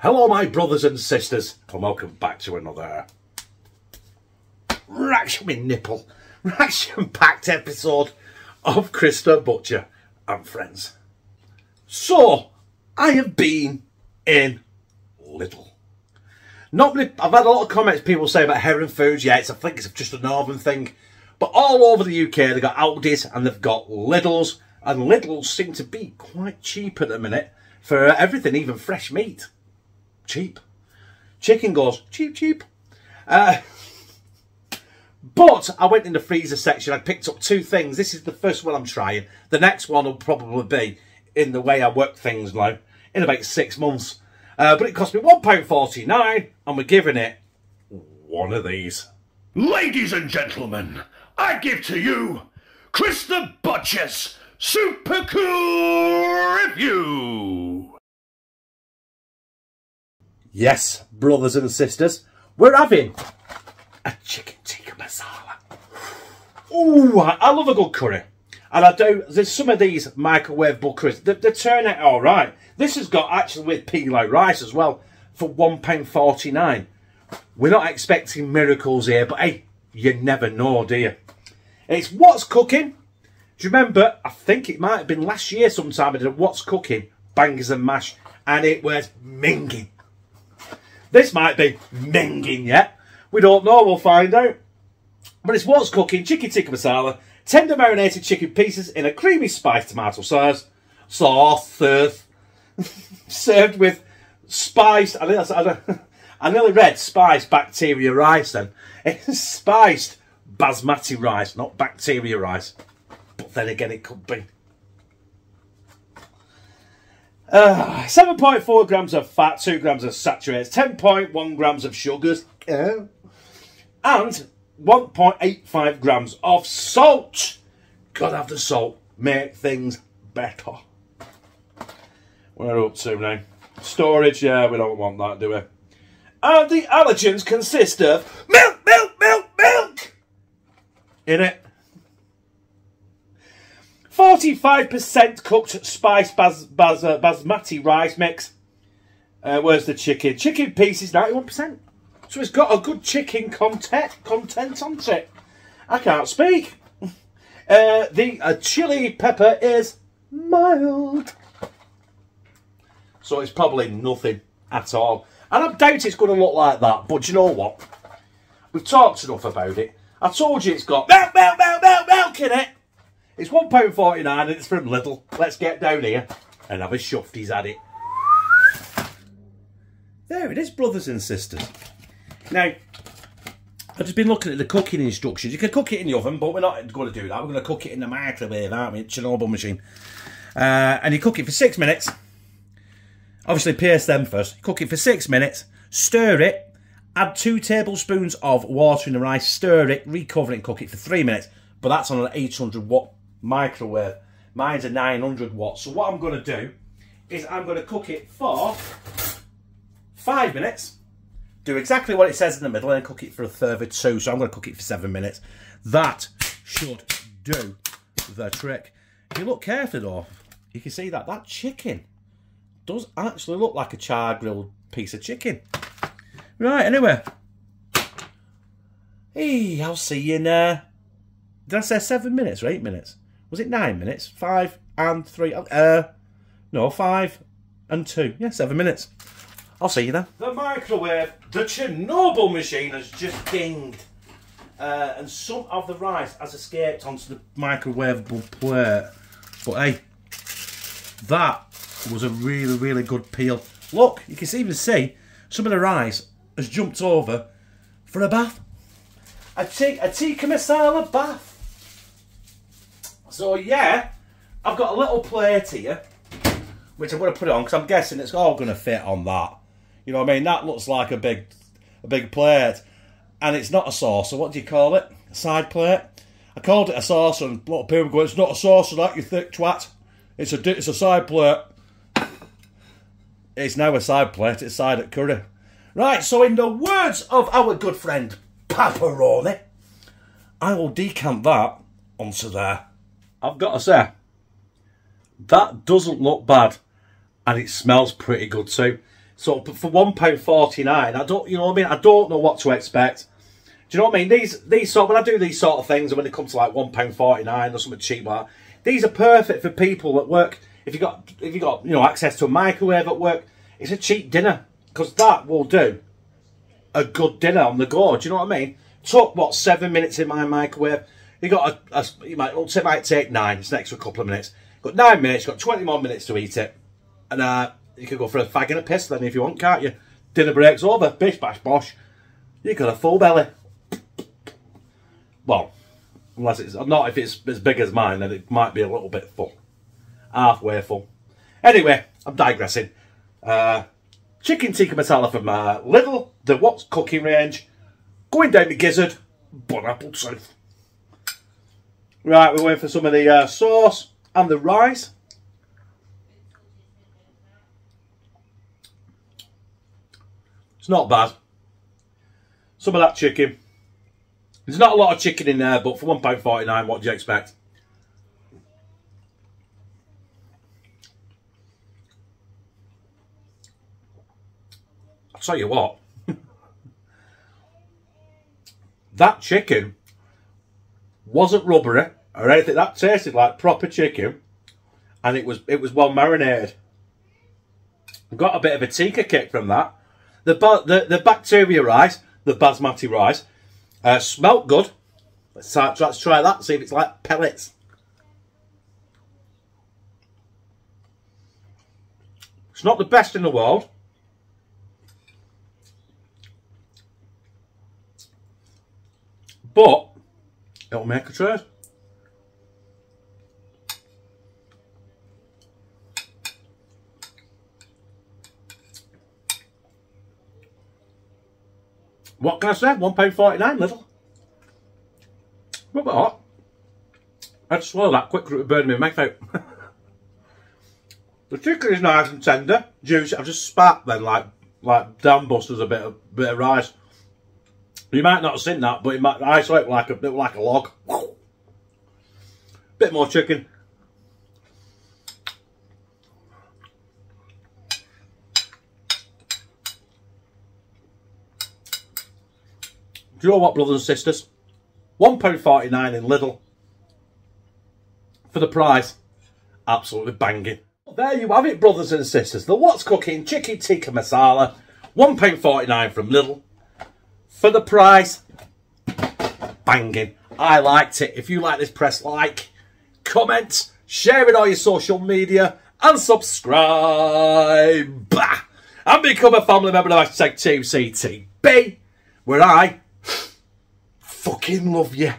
Hello, my brothers and sisters, and welcome back to another reaction nipple, reaction-packed episode of Chris the Butcher and Friends. So, I have been in Lidl. Not many, I've had a lot of comments people say about Heron Foods. Yeah, it's, I think it's just a northern thing. But all over the UK, they've got Aldi's and they've got Lidl's. And Lidl's seem to be quite cheap at the minute for everything, even fresh meat. Cheap. Chicken goes, cheap, cheap. Uh, but I went in the freezer section. I picked up two things. This is the first one I'm trying. The next one will probably be in the way I work things now in about six months. Uh, but it cost me £1.49 and we're giving it one of these. Ladies and gentlemen, I give to you Chris the Butcher's Super Cool Review. Yes, brothers and sisters, we're having a chicken tikka masala. Ooh, I, love a good curry. And I do, there's some of these microwave curries, they, they turn out all right. This has got actually with pilau rice as well for £1.49. We're not expecting miracles here, but hey, you never know, do you? It's What's Cooking. Do you remember, I think it might have been last year sometime, I did a What's Cooking, Bangers and Mash, and it was minging. This might be minging yet. We don't know, we'll find out. But it's What's Cooking, Chicken Tikka Masala, tender marinated chicken pieces in a creamy spiced tomato sauce, sauce, served with spiced, I, think I, I nearly read spiced bacteria rice then. It's spiced basmati rice, not bacteria rice. But then again, it could be. Uh, 7.4 grams of fat, 2 grams of saturated, 10.1 grams of sugars, uh, and 1.85 grams of salt. Gotta have the salt. Make things better. We're up to now. Storage, yeah, we don't want that, do we? And the allergens consist of milk, milk, milk, milk in it. 45% cooked spiced bas, bas, uh, basmati rice mix. Uh, where's the chicken? Chicken pieces, 91%. So it's got a good chicken content, content on it. I can't speak. Uh, the uh, chili pepper is mild. So it's probably nothing at all. And I doubt it's going to look like that. But you know what? We've talked enough about it. I told you it's got milk, milk, milk, milk, milk in it. It's £1.49 and it's from Lidl. Let's get down here and have a shufties at it. There it is, brothers and sisters. Now, I've just been looking at the cooking instructions. You can cook it in the oven, but we're not going to do that. We're going to cook it in the microwave, aren't we? Chernobyl machine. Uh, and you cook it for six minutes. Obviously, pierce them first. Cook it for six minutes. Stir it. Add two tablespoons of water in the rice. Stir it. Recover it and cook it for three minutes. But that's on an 800 watt microwave. Mine's a 900 watt. So what I'm going to do is I'm going to cook it for five minutes do exactly what it says in the middle and cook it for a further two. So I'm going to cook it for seven minutes. That should do the trick. If you look carefully though, you can see that that chicken does actually look like a char grilled piece of chicken. Right, anyway. Hey, I'll see you in, uh, did I say seven minutes or eight minutes? Was it nine minutes? Five and three, uh, no, five and two. Yeah, seven minutes. I'll see you then. The microwave, the Chernobyl machine has just dinged. Uh, and some of the rice has escaped onto the microwavable plate. But hey, that was a really, really good peel. Look, you can even see some of the rice has jumped over for a bath. A, a tikka masala bath. So yeah, I've got a little plate here, which I'm going to put it on because I'm guessing it's all going to fit on that. You know what I mean? That looks like a big, a big plate, and it's not a saucer. What do you call it? A side plate. I called it a saucer, and a lot of people go, "It's not a saucer, that you thick twat. It's a, it's a side plate." It's now a side plate. It's side at curry. Right. So, in the words of our good friend Paparoni, I will decant that onto there. I've got to say, that doesn't look bad, and it smells pretty good too. So for one pound forty nine, I don't, you know what I mean? I don't know what to expect. Do you know what I mean? These these sort when I do these sort of things, and when it comes to like one pound forty nine or something cheap like these are perfect for people that work. If you got if you got you know access to a microwave at work, it's a cheap dinner because that will do a good dinner on the go. Do you know what I mean? Took what seven minutes in my microwave. You got a, a you might it might take nine. It's next for a couple of minutes. Got nine minutes. Got twenty more minutes to eat it, and uh, you could go for a fag and a piss then if you want, can't you? Dinner break's over. Bish bash bosh. You got a full belly. Well, unless it's not if it's as big as mine, then it might be a little bit full, halfway full. Anyway, I'm digressing. Uh, chicken tikka masala from uh, Lidl, the What's cooking range, going down the gizzard, Bon south. Right, we're waiting for some of the uh, sauce and the rice. It's not bad. Some of that chicken. There's not a lot of chicken in there, but for £1.49, what do you expect? I'll tell you what. that chicken wasn't rubbery or anything. That tasted like proper chicken. And it was it was well marinated. Got a bit of a tikka kick from that. The, the, the bacteria rice, the basmati rice, uh, smelt good. Let's try, let's try that, see if it's like pellets. It's not the best in the world. But it'll make a trade. What can I say? £1.49 Lidl. What about I had to swallow that quick it burned me mouth out. the chicken is nice and tender, juicy. I've just spat then like like Dam Busters a bit of bit of rice. You might not have seen that, but it might I isolate like a bit like a log. Bit more chicken. Do you know what, brothers and sisters? £1.49 in Lidl. For the price. Absolutely banging. There you have it, brothers and sisters. The What's Cooking Chicken Tikka Masala. £1.49 from Lidl. For the price. Banging. I liked it. If you like this, press like, comment, share it on your social media, and subscribe. And become a family member of Hashtag 2CTB, where I fucking love you.